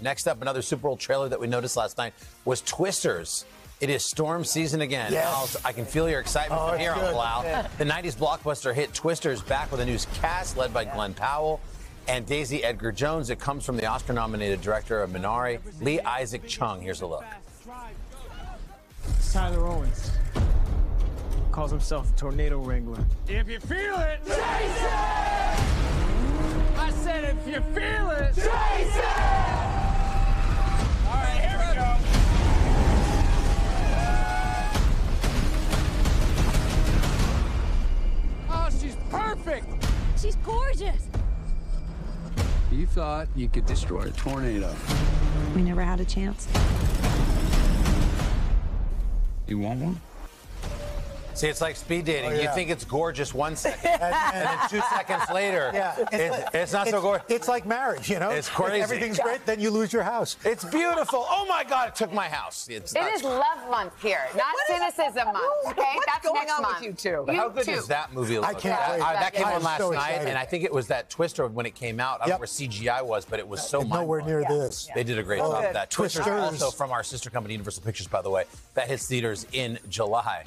Next up, another Super Bowl trailer that we noticed last night was Twisters. It is storm season again. Yes. I can feel your excitement Oh, from here, good. Uncle Al. Yeah. The 90s blockbuster hit Twisters back with a new cast led by Glen Powell and Daisy Edgar Jones. It comes from the Oscar nominated director of Minari, Lee Isaac Chung. Here's a look. It's Tyler Owens. Calls himself a tornado wrangler. If you feel it, chase it! I said if you feel it, chase perfect! She's gorgeous. You thought you could destroy a tornado. We never had a chance. You want one? See, it's like speed dating. Oh, yeah. You think it's gorgeous one second, and then two seconds later, Yeah, it's, it's not so gorgeous. It's like marriage, you know. It's crazy. If everything's great, then you lose your house. It's beautiful. Oh my God, it took my house. It's It nuts. love month here, not cynicism month. Okay, what's that's going next on with month. you two? How good too. does that movie look? I can't that, wait. uh, that came I on last so night, excited. and I think it was that Twister when it came out. I don't Yep. know where CGI was, but it was so much. Nowhere near this. They did a great Oh, job of that. Twisters, Twisters. also from our sister company, Universal Pictures, by the way, that hits theaters in July.